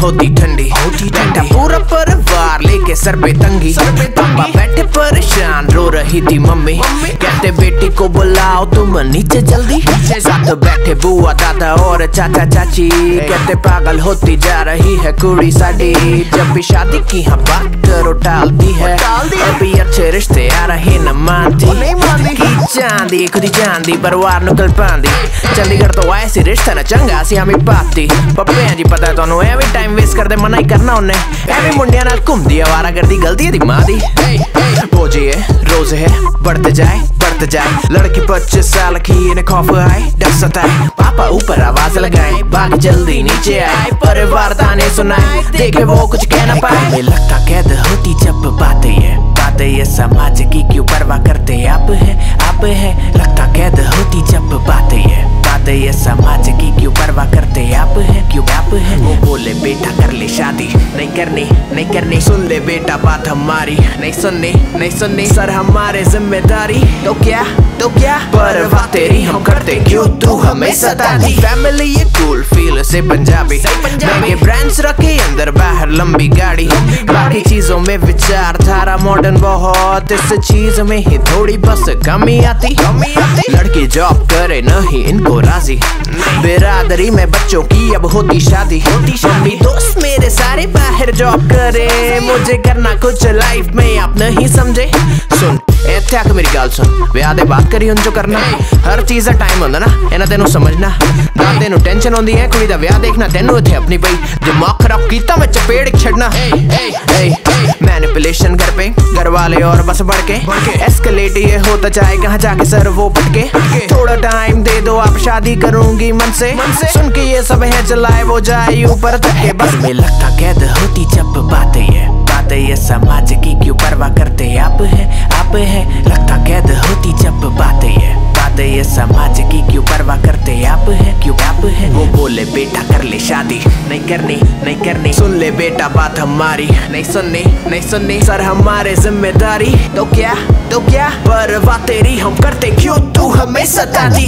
होती ठंडी। होती बैठा पूरा परिवार लेके सर पे तंगी। पापा बैठे परेशान रो रही थी मम्मी। कहते बेटी को बुलाओ तुम नीचे जल्दी। साथ बैठे बुआ दादा और चाचा चाची। कहते पागल होती जा रही है कुड़ी साडी। जब भी शादी की हाँ बात करो टालती है। अभी अच्छे रिश्ते आ रहे न मानती की चांदी खुदी चांदी ਪਰਿਵਾਰ ਨੂੰ ਕਲਪਾਂਦੀ ਚੰਡੀਗੜ੍ਹ ਤੋਂ ਆਏ ਸੀ ਰਿਸ਼ਤਾ ਨਾ ਚੰਗਾ ਸੀ ਹਮੀ ਪਾਤੀ ਪੱਪੇ ਜੀ ਪਤਾ ਤੁਹਾਨੂੰ ਐਵੇਂ ਟਾਈਮ ਵੇਸਟ ਕਰਦੇ ਮਨਾ ਹੀ ਕਰਨਾ ਉਹਨੇ ਐਵੇਂ ਮੁੰਡਿਆਂ ਨਾਲ ਘੁੰਮਦੀ ਆਵਾਰਾ ਕਰਦੀ ਗਲਤੀ ਦੀ ਮਾਂ ਦੀ बोझिए रोज है बढ़ते जाए बढ़ते जाए लड़की पच्चीस साल की इन्हें खौफ आए डर सताए पापा ऊपर आवाज लगाए भाग जल्दी नीचे आए परिवार ताने सुनाए देखे वो कुछ कह ना पाए हमें लगता कैद होती जब बातें ये बातें ये समाज की क्यों परवाह करते आप है आप है। लगता कैद होती जब बातें ये बातें ये समाज की क्यों परवाह करते आप है क्यों आप है? वो बोले बेटा कर ले शादी। नहीं करनी नहीं करनी। सुन ले बेटा बात हमारी। नहीं सुननी नहीं सुननी। सर हमारे ज़िम्मेदारी। तो क्या तो क्या? परवाह तेरी हम करते क्यों तू हमें सताती फैमिली ये कूल फील से पंजाबी। महँगे ब्रांड्स रखे बाहर लंबी गाड़ी। बाकी चीज़ों में विचार धारा मॉडर्न बहुत। इस चीज़ में ही थोड़ी बस कमी आती। कमी आती लड़की जॉब करे, नहीं इनको राज़ी। बिरादरी में बच्चों की अब होती शादी। होती शादी दोस्त मेरे सारे बाहर जॉब करे। मुझे करना कुछ लाइफ में आप नहीं समझे। सुन ਇੱਥੇ ਆ ਕੇ ਮੇਰੀ ਗੱਲ ਸੁਣ ਵਿਆਹ ਦੇ ਬਾਤ ਕਰੀ ਹੁਣ ਜੋ ਕਰਨਾ ਹਰ ਚੀਜ਼ ਦਾ ਟਾਈਮ ਹੁੰਦਾ ਨਾ ਇਹਨਾਂ ਤੈਨੂੰ ਸਮਝਣਾ ਦਾਦੇ ਨੂੰ ਟੈਨਸ਼ਨ ਹੁੰਦੀ ਹੈ ਕੁੜੀ ਦਾ ਵਿਆਹ ਦੇਖਣਾ ਤੈਨੂੰ ਇੱਥੇ ਆਪਣੀ ਪਈ ਦਿਮਾਗ ਖਰਾਬ ਕੀਤਾ ਮੈਂ ਚਪੇੜ ਛੱਡਣਾ मैनिपुलेशन घर पे घर वाले और बस बढ़ के एस्केलेट ये होता जाए कहाँ जाके सर वो पटके थोड़ा टाइम दे दो आप शादी करूंगी मन से सुन के ये सब है चलाए वो जाए ऊपर तक बस में लगता कैद होती जब बातें ये बातें ये समाज की क्यों परवाह करते आप है आप है लगता कैद होती जब बातें ये बातें ये समाज की क्यों परवाह करते आप है, क्यों आप है? वो बोले, बेटा, कर ले शादी। नहीं करनी नहीं करनी। सुन ले बेटा, बात हमारी। नहीं सुननी नहीं सुननी। सर, हमारे ज़िम्मेदारी। तो क्या तो क्या? परवाह तेरी हम करते, क्यों तू हमें सताती?